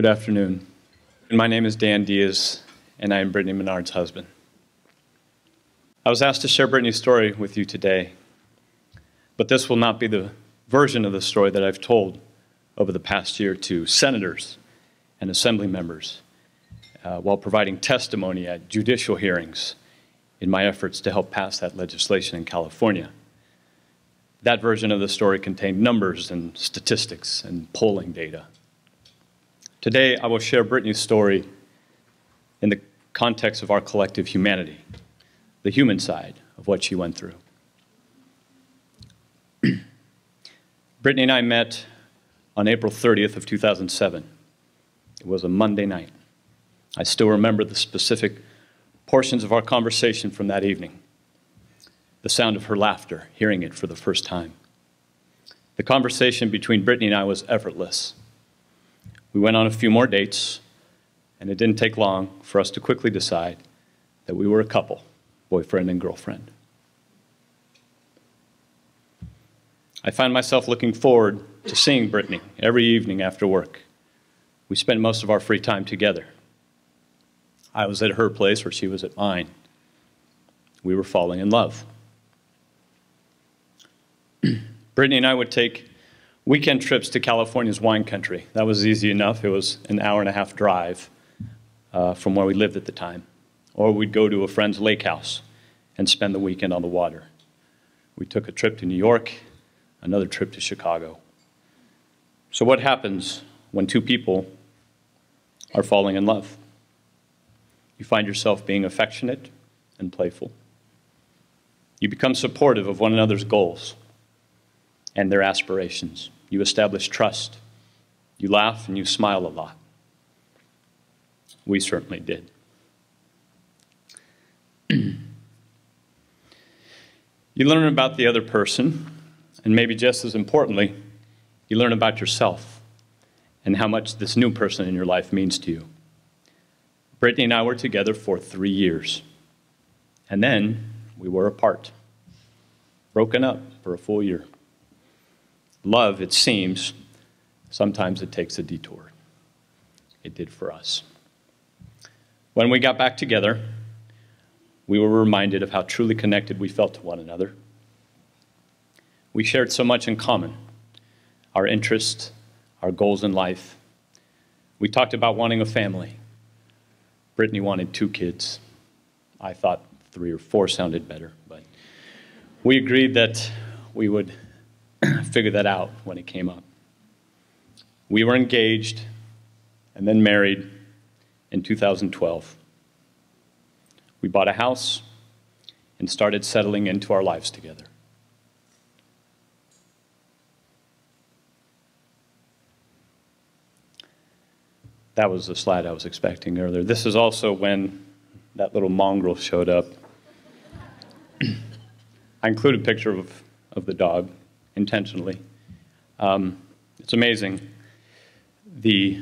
Good afternoon. My name is Dan Diaz, and I am Brittany Maynard's husband. I was asked to share Brittany's story with you today, but this will not be the version of the story that I've told over the past year to senators and assembly members uh, while providing testimony at judicial hearings in my efforts to help pass that legislation in California. That version of the story contained numbers and statistics and polling data. Today, I will share Brittany's story in the context of our collective humanity, the human side of what she went through. Brittany and I met on April 30th of 2007. It was a Monday night. I still remember the specific portions of our conversation from that evening. The sound of her laughter, hearing it for the first time. The conversation between Brittany and I was effortless. We went on a few more dates, and it didn't take long for us to quickly decide that we were a couple, boyfriend and girlfriend. I find myself looking forward to seeing Brittany every evening after work. We spent most of our free time together. I was at her place or she was at mine. We were falling in love. Brittany and I would take weekend trips to California's wine country. That was easy enough. It was an hour and a half drive uh, from where we lived at the time. Or we'd go to a friend's lake house and spend the weekend on the water. We took a trip to New York, another trip to Chicago. So, what happens when two people are falling in love? You find yourself being affectionate and playful. You become supportive of one another's goals and their aspirations. You establish trust. You laugh and you smile a lot. We certainly did. you learn about the other person, and maybe just as importantly, you learn about yourself and how much this new person in your life means to you. Brittany and I were together for three years, and then we were apart, broken up for a full year. Love, it seems, sometimes it takes a detour. It did for us. When we got back together, we were reminded of how truly connected we felt to one another. We shared so much in common our interests, our goals in life. We talked about wanting a family. Brittany wanted two kids. I thought three or four sounded better, but we agreed that we would figure that out when it came up. We were engaged and then married in 2012. We bought a house and started settling into our lives together. That was the slide I was expecting earlier. This is also when that little mongrel showed up. I included a picture of, of the dog intentionally. Um, it's amazing the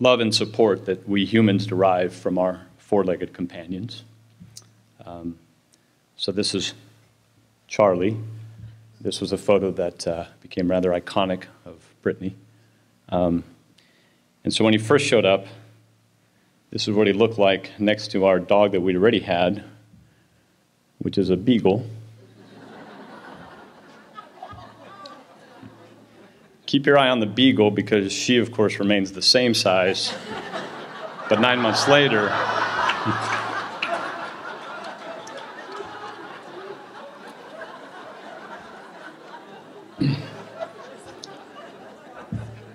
love and support that we humans derive from our four-legged companions. Um, so this is Charlie. This was a photo that uh, became rather iconic of Brittany. Um, and so when he first showed up, this is what he looked like next to our dog that we'd already had, which is a beagle. Keep your eye on the beagle because she, of course, remains the same size. But nine months later,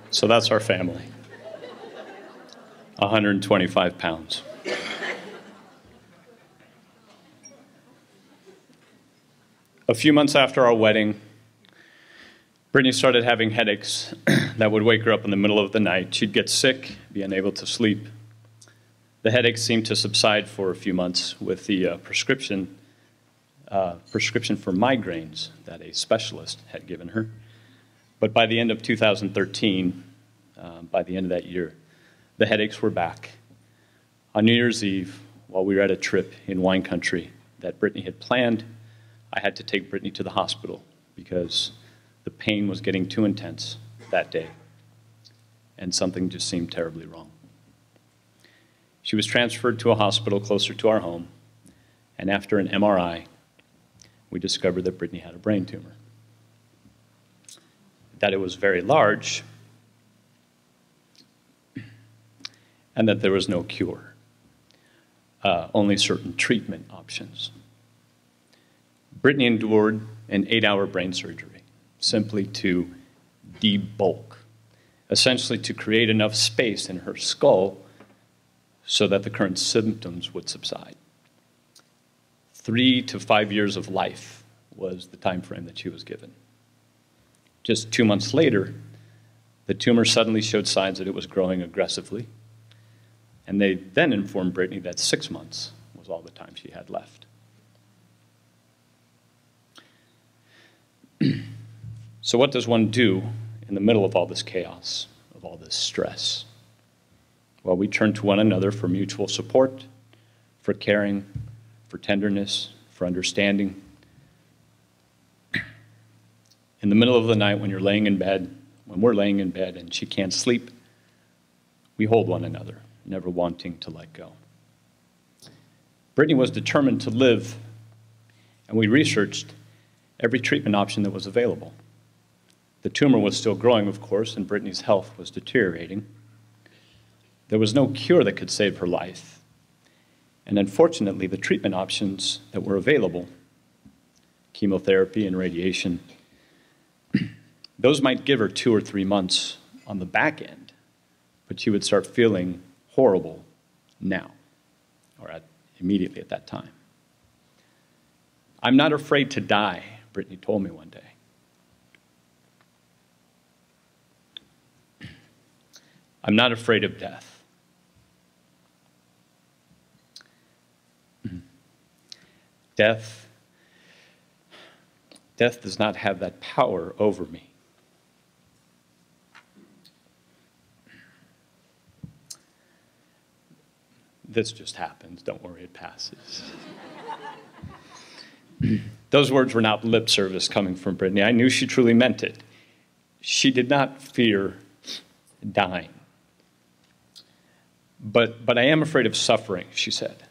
so that's our family 125 pounds. A few months after our wedding, Brittany started having headaches that would wake her up in the middle of the night. She'd get sick, be unable to sleep. The headaches seemed to subside for a few months with the uh, prescription, uh, prescription for migraines that a specialist had given her. But by the end of 2013, uh, by the end of that year, the headaches were back. On New Year's Eve, while we were at a trip in wine country that Brittany had planned, I had to take Brittany to the hospital because the pain was getting too intense that day. and something just seemed terribly wrong. She was transferred to a hospital closer to our home, and after an MRI, we discovered that Brittany had a brain tumor. That it was very large, and that there was no cure, uh, only certain treatment options. Brittany endured an eight hour brain surgery simply to debulk, essentially to create enough space in her skull so that the current symptoms would subside. Three to five years of life was the time frame that she was given. Just two months later, the tumor suddenly showed signs that it was growing aggressively, and they then informed Brittany that six months was all the time she had left. so, what does one do in the middle of all this chaos, of all this stress? Well, we turn to one another for mutual support, for caring, for tenderness, for understanding. In the middle of the night, when you're laying in bed, when we're laying in bed and she can't sleep, we hold one another, never wanting to let go. Brittany was determined to live, and we researched every treatment option that was available. The tumor was still growing, of course, and Brittany's health was deteriorating. There was no cure that could save her life. And unfortunately, the treatment options that were available, chemotherapy and radiation, those might give her two or three months on the back end, but she would start feeling horrible now, or at, immediately at that time. I'm not afraid to die, Brittany told me one day. I'm not afraid of death. Mm-hmm. Death, death does not have that power over me. This just happens. Don't worry, it passes. Those words were not lip service coming from Brittany. I knew she truly meant it. She did not fear dying. But, but I am afraid of suffering, she said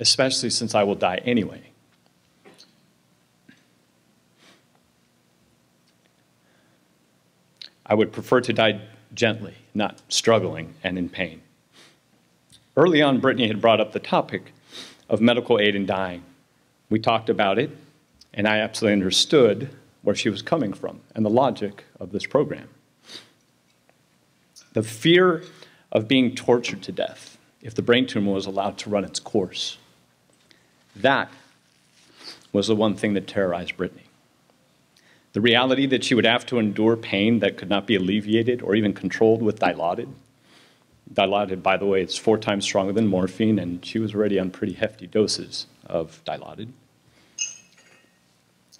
especially since I will die anyway. I would prefer to die gently, not struggling and in pain. Early on, Brittany had brought up the topic of medical aid in dying. We talked about it, and I absolutely understood where she was coming from and the logic of this program. The fear of being tortured to death if the brain tumor was allowed to run its course. That was the one thing that terrorized Brittany. The reality that she would have to endure pain that could not be alleviated or even controlled with Dilaudid. Dilaudid, by the way, is four times stronger than morphine, and she was already on pretty hefty doses of Dilaudid.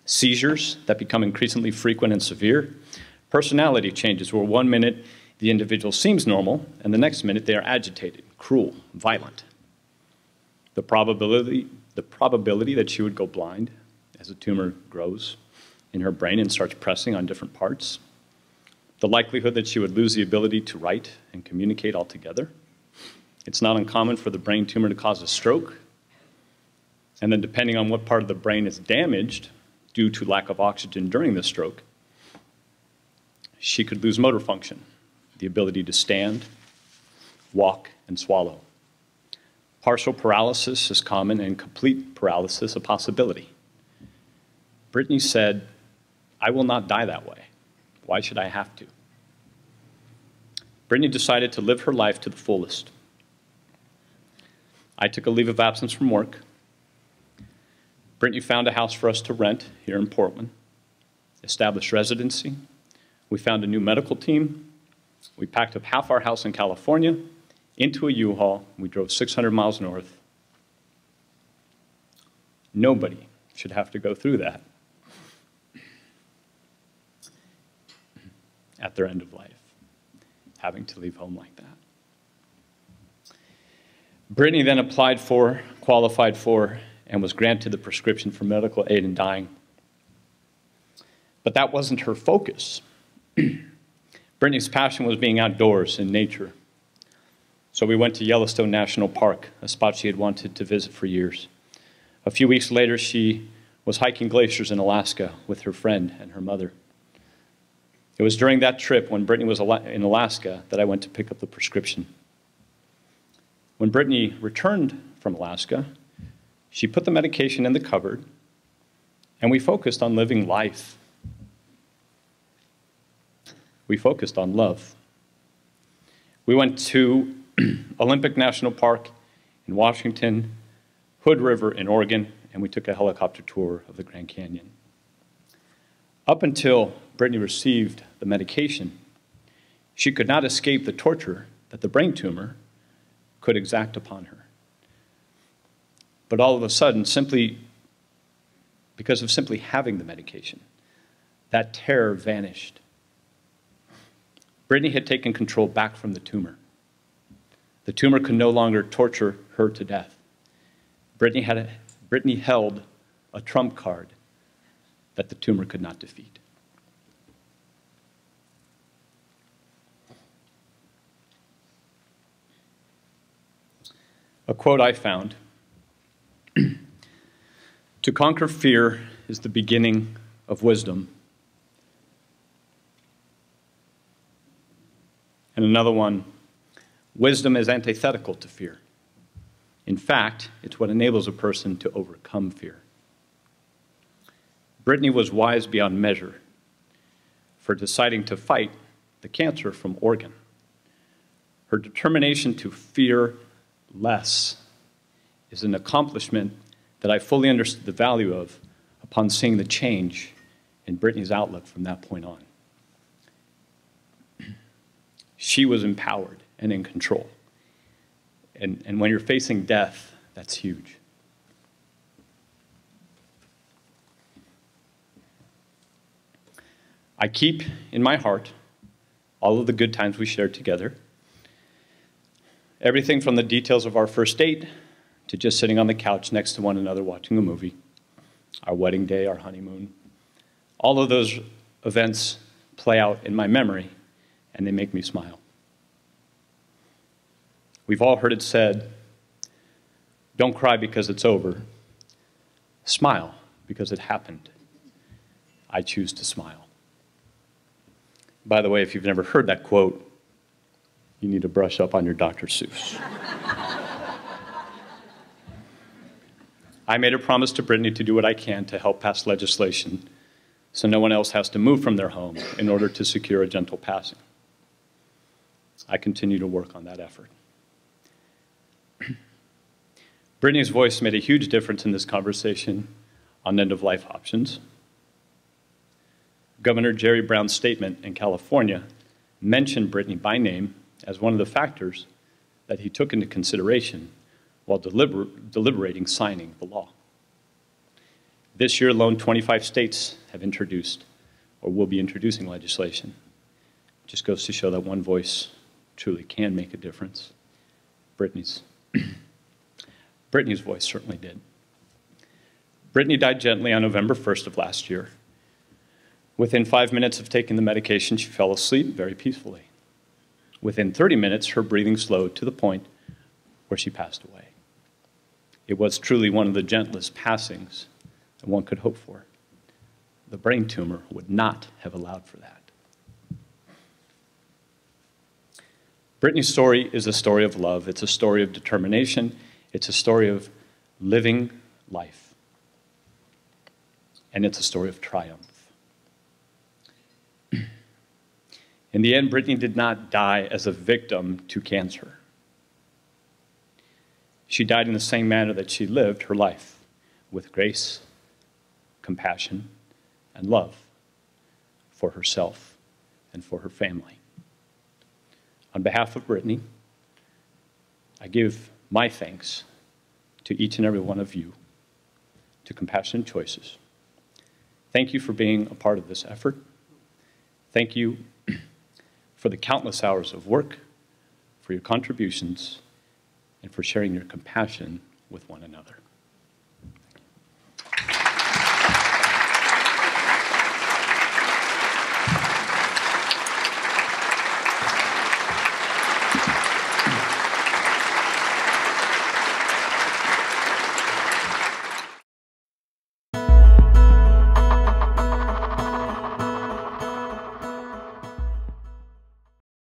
Seizures that become increasingly frequent and severe. Personality changes where one minute the individual seems normal, and the next minute they are agitated, cruel, violent. The probability the probability that she would go blind as the tumor grows in her brain and starts pressing on different parts, the likelihood that she would lose the ability to write and communicate altogether. It's not uncommon for the brain tumor to cause a stroke, and then depending on what part of the brain is damaged due to lack of oxygen during the stroke, she could lose motor function, the ability to stand, walk, and swallow. Partial paralysis is common and complete paralysis a possibility. Brittany said, I will not die that way. Why should I have to? Brittany decided to live her life to the fullest. I took a leave of absence from work. Brittany found a house for us to rent here in Portland, established residency. We found a new medical team. We packed up half our house in California into a U-Haul. We drove 600 miles north. Nobody should have to go through that at their end of life, having to leave home like that. Brittany then applied for, qualified for, and was granted the prescription for medical aid in dying. But that wasn't her focus. Brittany's passion was being outdoors in nature. So we went to Yellowstone National Park, a spot she had wanted to visit for years. A few weeks later, she was hiking glaciers in Alaska with her friend and her mother. It was during that trip when Brittany was in Alaska that I went to pick up the prescription. When Brittany returned from Alaska, she put the medication in the cupboard and we focused on living life. We focused on love. We went to Olympic National Park in Washington, Hood River in Oregon, and we took a helicopter tour of the Grand Canyon. Up until Brittany received the medication, she could not escape the torture that the brain tumor could exact upon her. But all of a sudden, simply because of simply having the medication, that terror vanished. Brittany had taken control back from the tumor. The tumor could no longer torture her to death. Brittany, had a, Brittany held a trump card that the tumor could not defeat. A quote I found To conquer fear is the beginning of wisdom. Another one wisdom is antithetical to fear. In fact, it's what enables a person to overcome fear. Brittany was wise beyond measure for deciding to fight the cancer from Oregon. Her determination to fear less is an accomplishment that I fully understood the value of upon seeing the change in Brittany's outlook from that point on. She was empowered and in control. And, and when you're facing death, that's huge. I keep in my heart all of the good times we shared together Everything from the details of our first date to just sitting on the couch next to one another watching a movie, our wedding day, our honeymoon. All of those events play out in my memory and they make me smile. We've all heard it said don't cry because it's over, smile because it happened. I choose to smile. By the way, if you've never heard that quote, you need to brush up on your Dr. Seuss. I made a promise to Brittany to do what I can to help pass legislation so no one else has to move from their home in order to secure a gentle passing. I continue to work on that effort. Brittany's voice made a huge difference in this conversation on end of life options. Governor Jerry Brown's statement in California mentioned Brittany by name as one of the factors that he took into consideration while deliber deliberating signing the law. This year alone, 25 states have introduced or will be introducing legislation. It just goes to show that one voice truly can make a difference. Brittany's, Brittany's voice certainly did. Brittany died gently on November 1st of last year. Within five minutes of taking the medication, she fell asleep very peacefully. Within 30 minutes, her breathing slowed to the point where she passed away. It was truly one of the gentlest passings that one could hope for. The brain tumor would not have allowed for that. Brittany's story is a story of love. It's a story of determination. It's a story of living life. And it's a story of triumph. In the end, Brittany did not die as a victim to cancer. She died in the same manner that she lived her life with grace, compassion, and love for herself and for her family. On behalf of Brittany, I give my thanks to each and every one of you, to Compassion & Choices. Thank you for being a part of this effort. Thank you for the countless hours of work, for your contributions, and for sharing your compassion with one another.